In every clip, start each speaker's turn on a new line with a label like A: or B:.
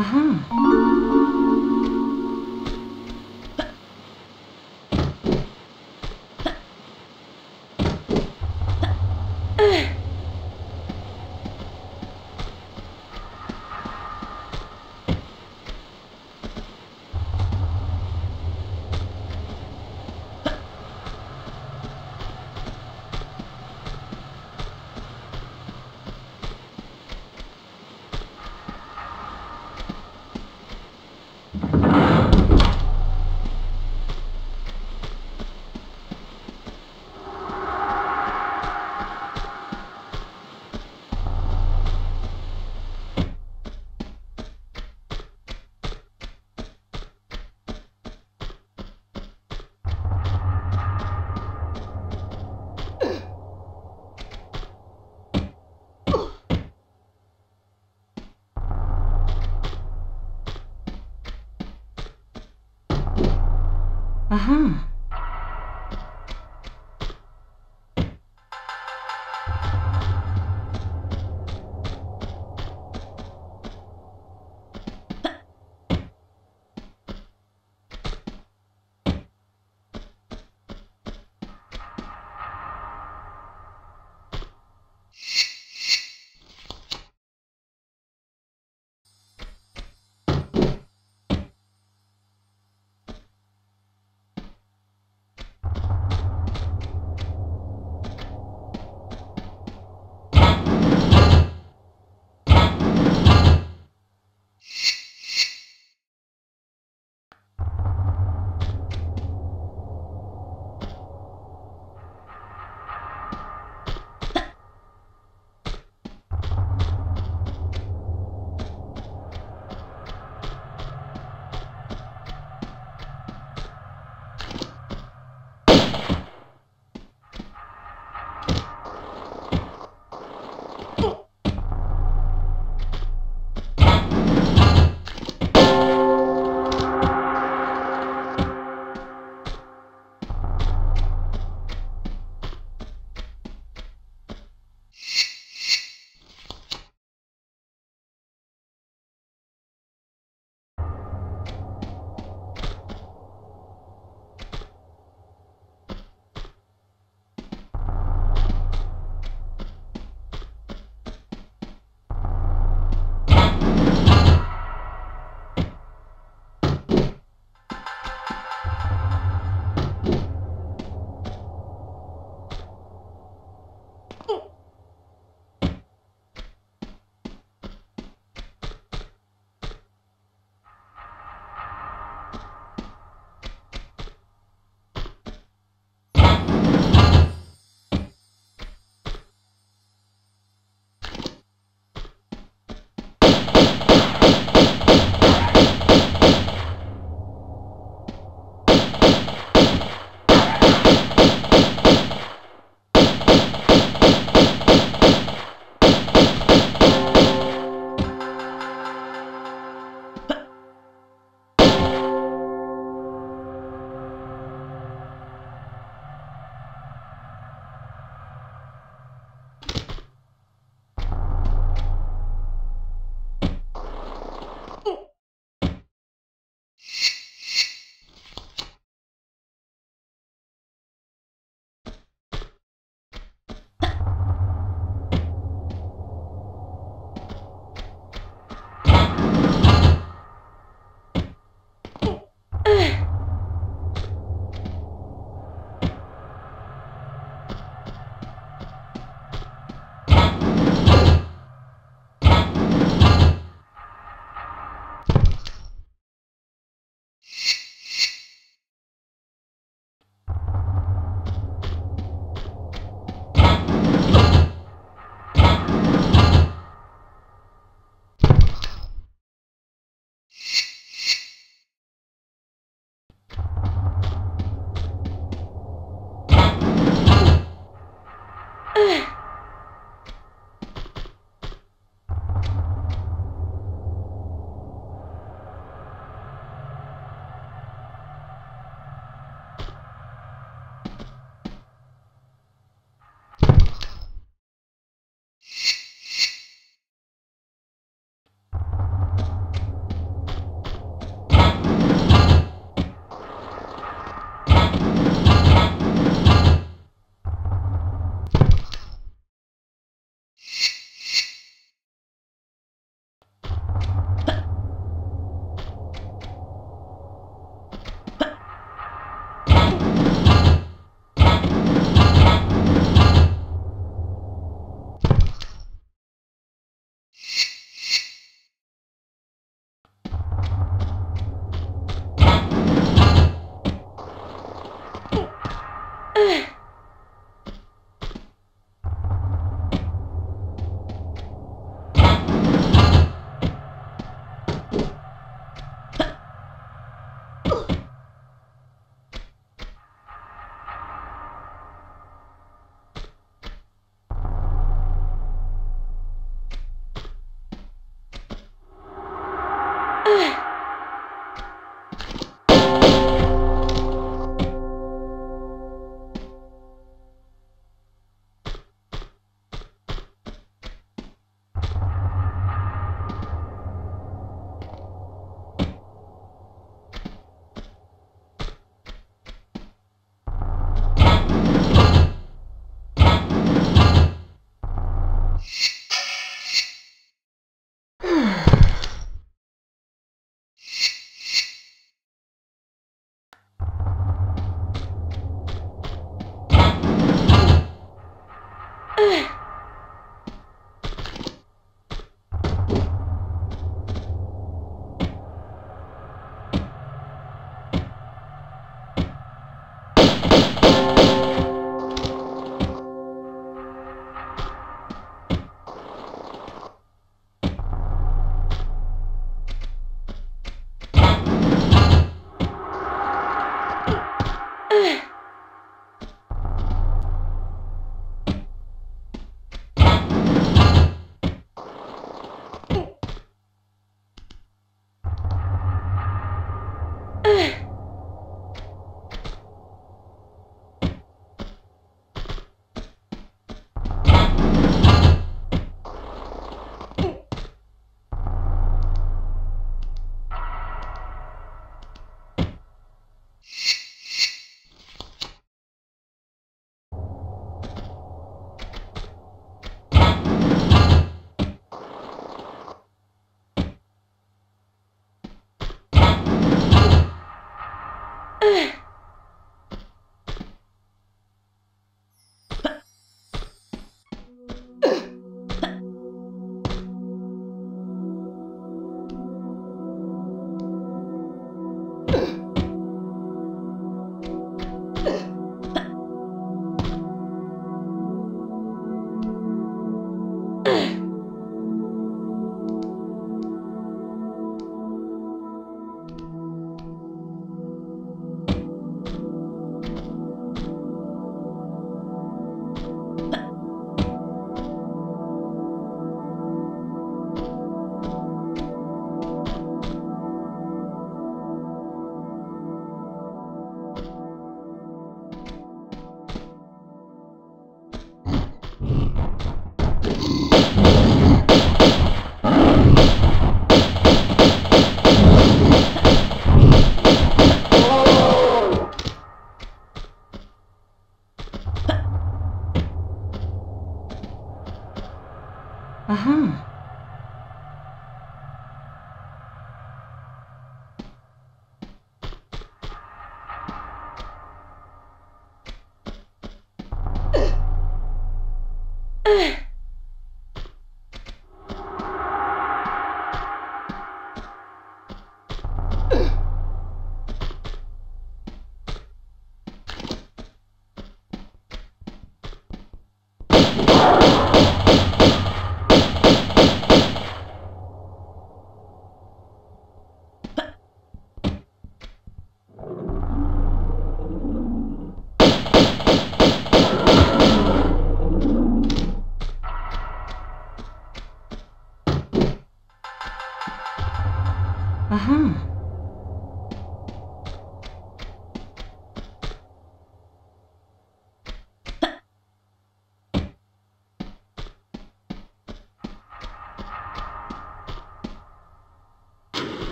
A: Aha. Aha.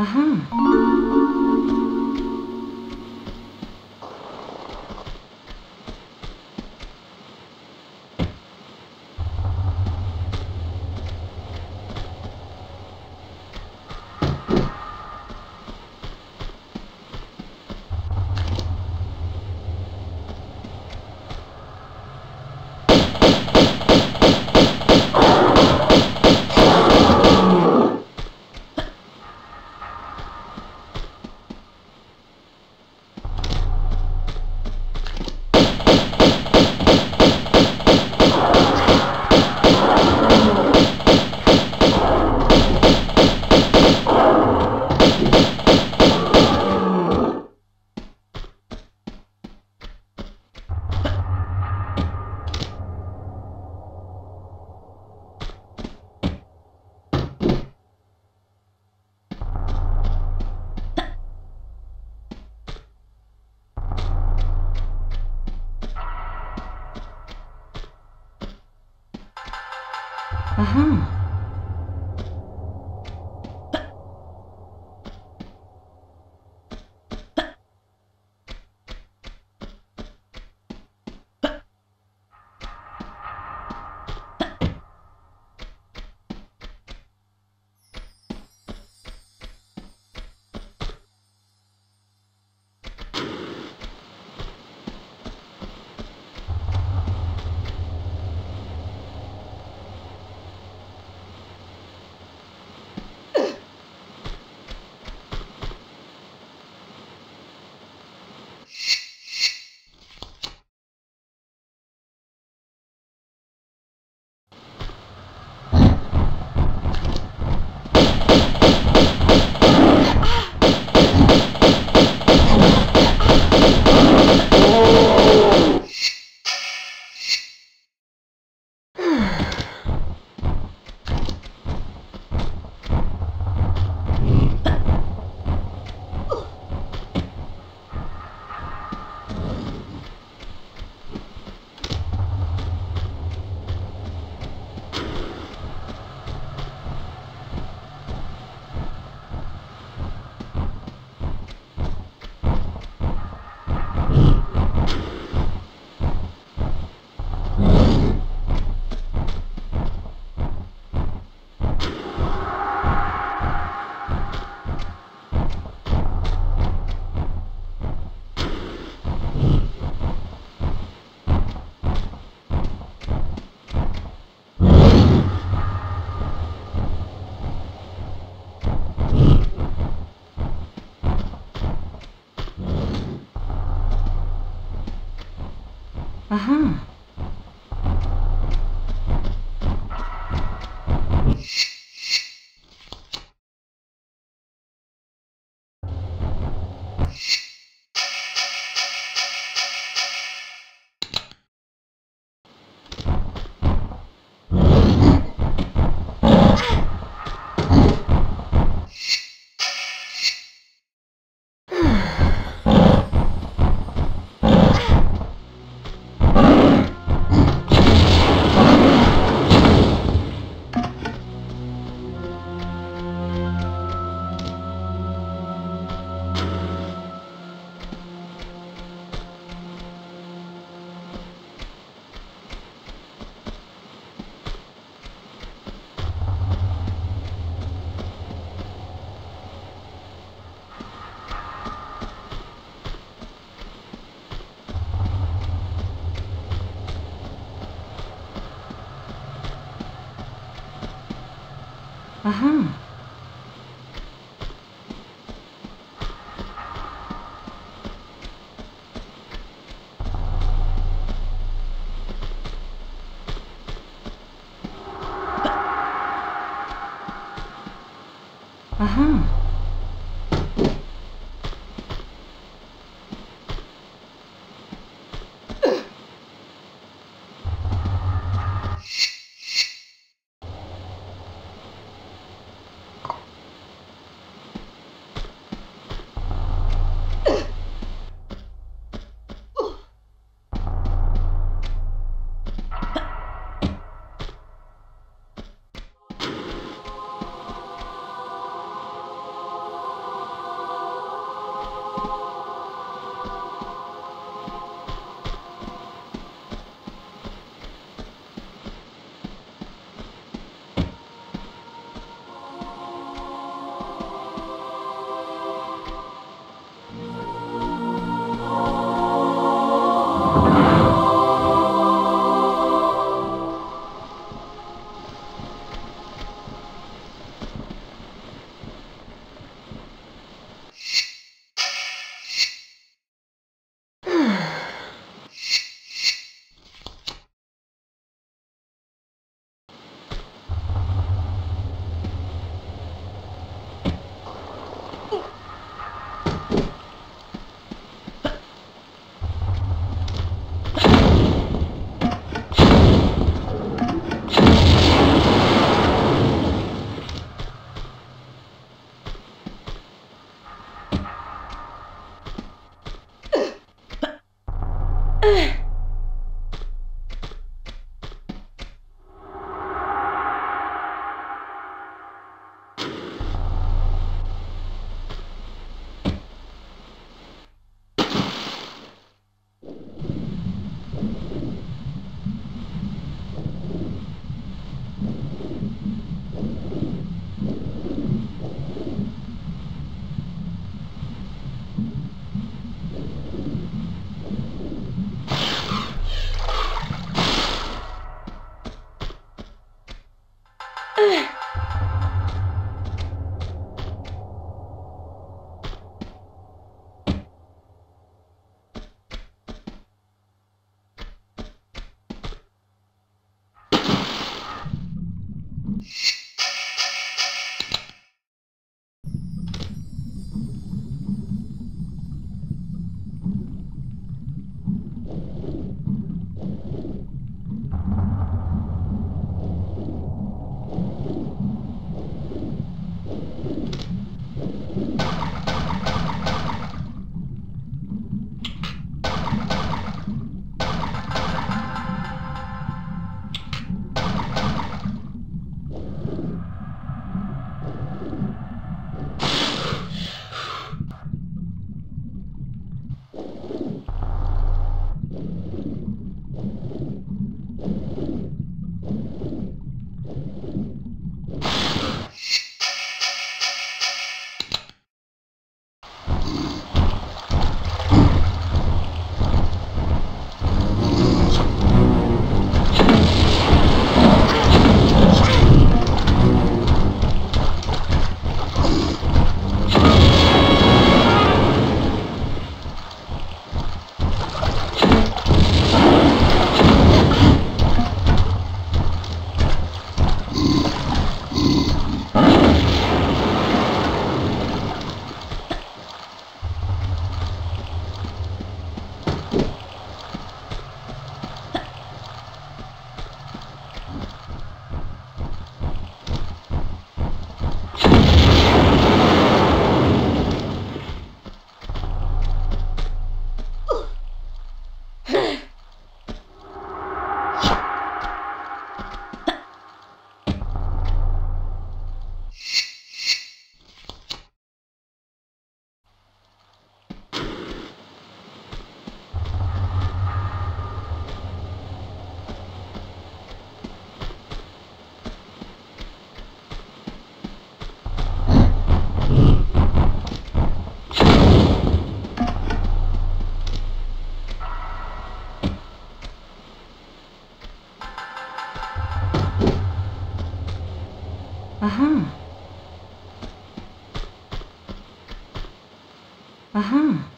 A: Aha. Aha. Aha. Aha. Aha. Aha.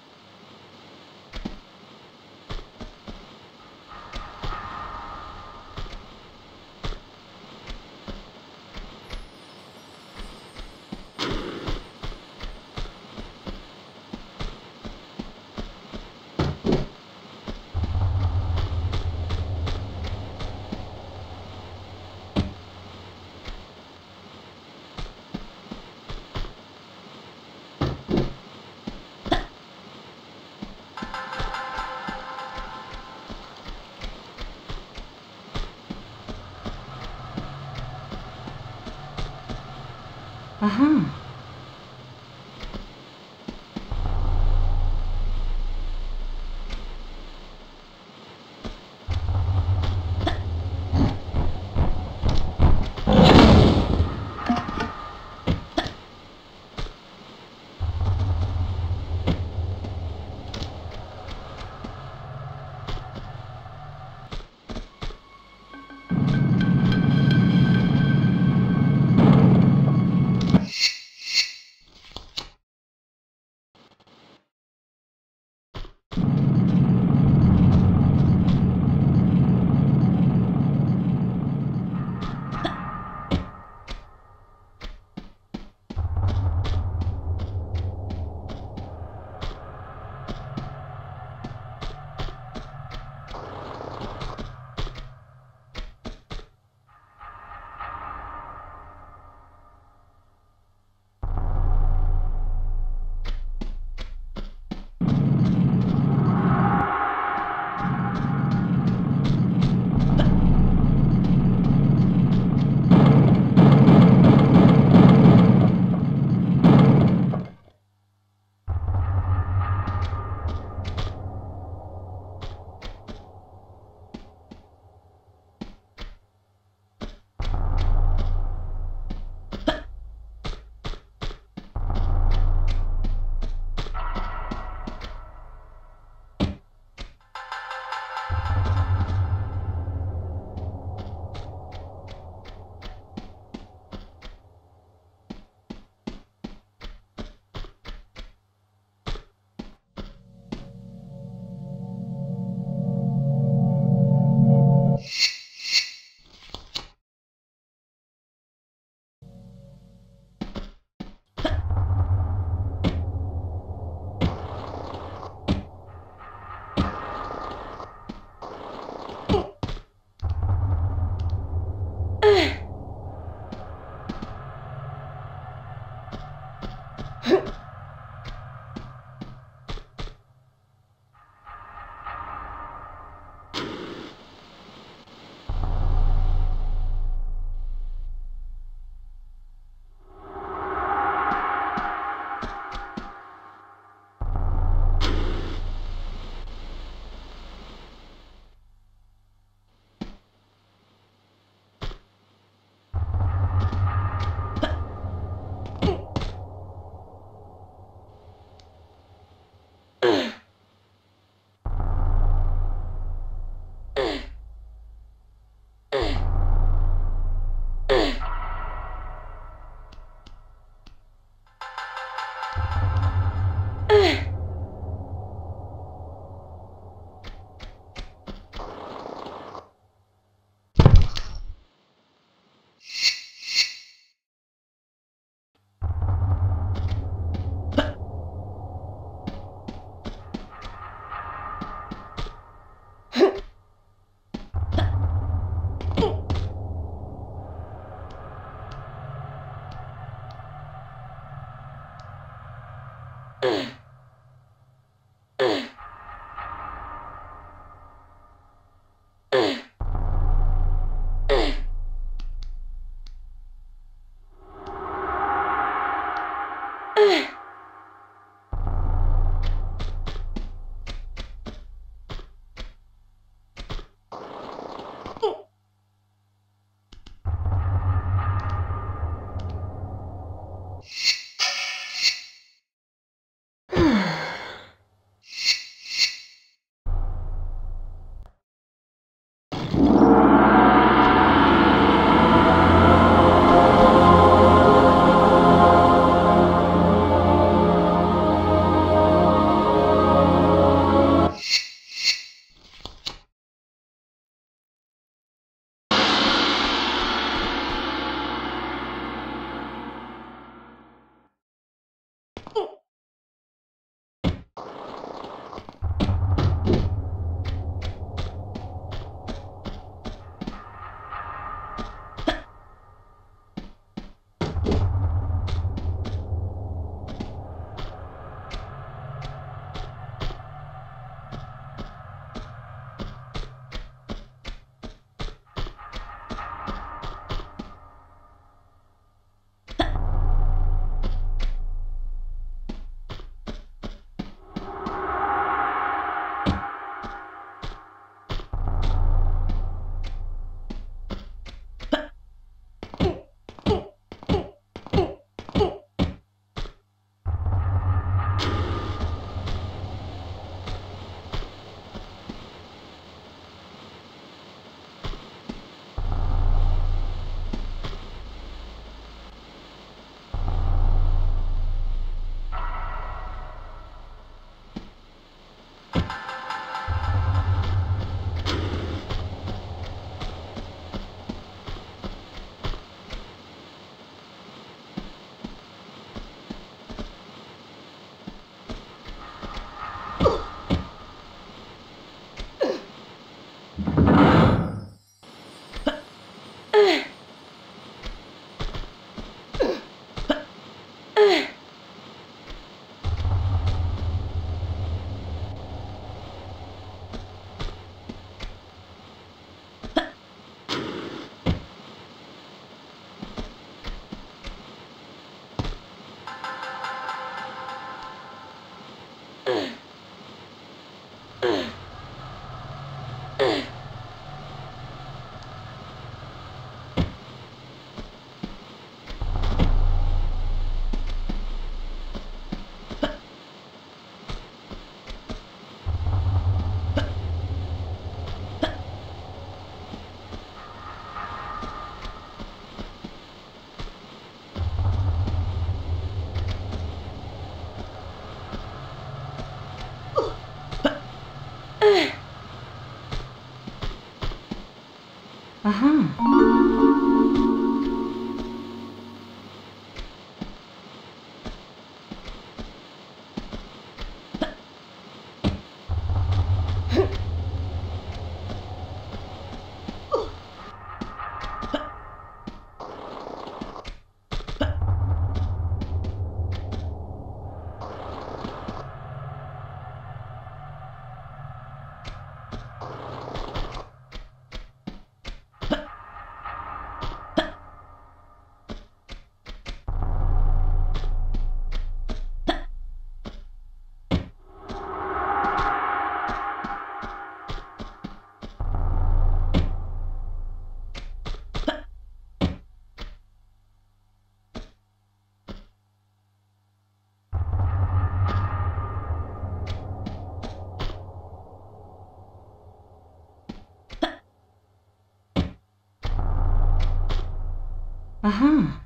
A: Aha.